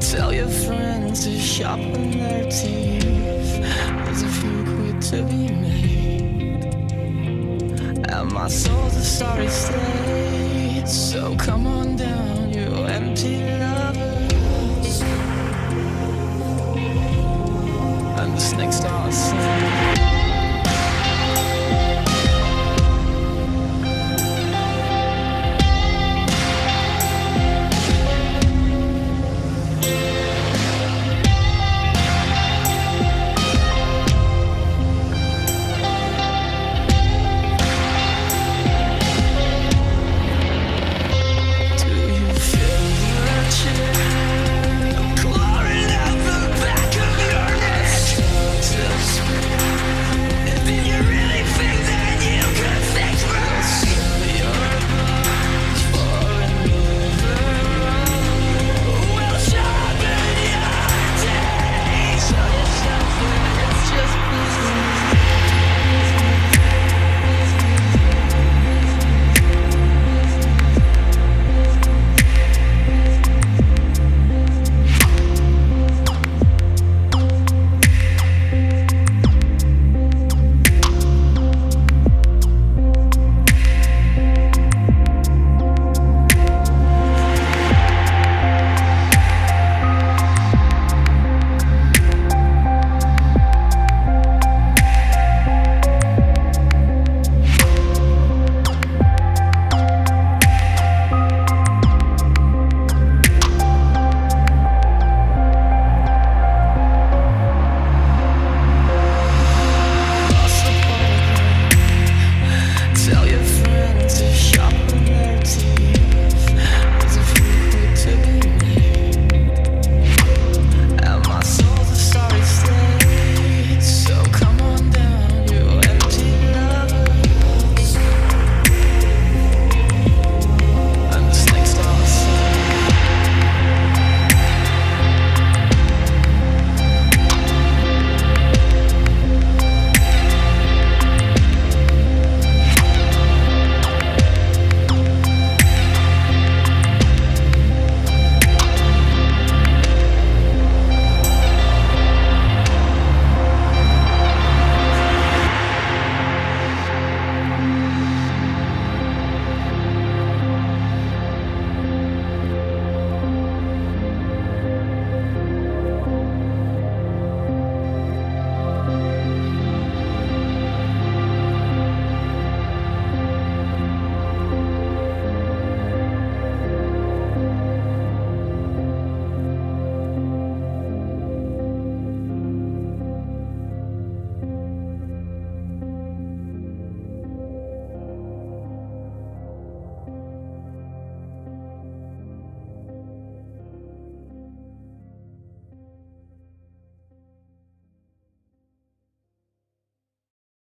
Tell your friends to sharpen their teeth. There's a few quid to be made. And my soul's a sorry state. So come on down, you empty.